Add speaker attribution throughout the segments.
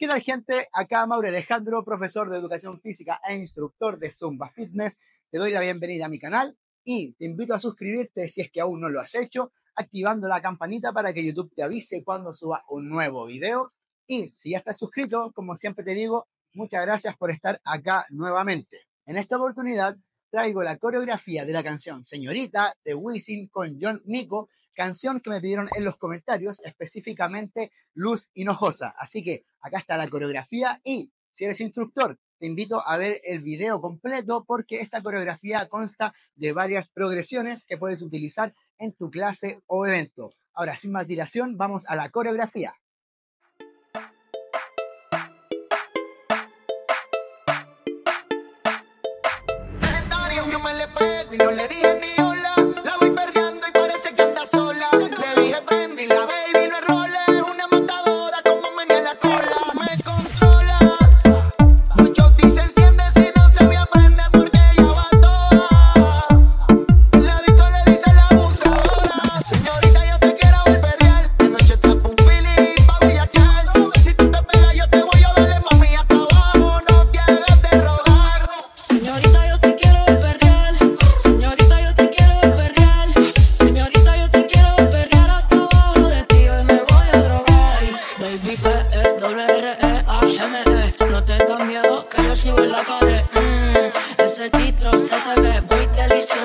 Speaker 1: tal gente? Acá Mauro Alejandro, profesor de educación física e instructor de Zumba Fitness. Te doy la bienvenida a mi canal y te invito a suscribirte si es que aún no lo has hecho, activando la campanita para que YouTube te avise cuando suba un nuevo video. Y si ya estás suscrito, como siempre te digo, muchas gracias por estar acá nuevamente. En esta oportunidad traigo la coreografía de la canción Señorita de Wisin con John Nico, canción que me pidieron en los comentarios, específicamente Luz Hinojosa. Así que acá está la coreografía y si eres instructor, te invito a ver el video completo porque esta coreografía consta de varias progresiones que puedes utilizar en tu clase o evento. Ahora, sin más dilación, vamos a la coreografía.
Speaker 2: no le dije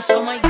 Speaker 2: so my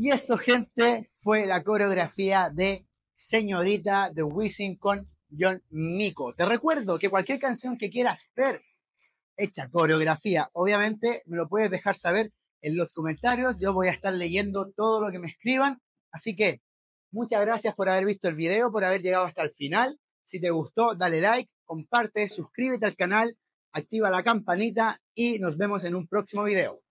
Speaker 1: Y eso, gente, fue la coreografía de Señorita de Wisin con John Mico. Te recuerdo que cualquier canción que quieras ver hecha coreografía, obviamente me lo puedes dejar saber en los comentarios. Yo voy a estar leyendo todo lo que me escriban. Así que muchas gracias por haber visto el video, por haber llegado hasta el final. Si te gustó, dale like, comparte, suscríbete al canal, activa la campanita y nos vemos en un próximo video.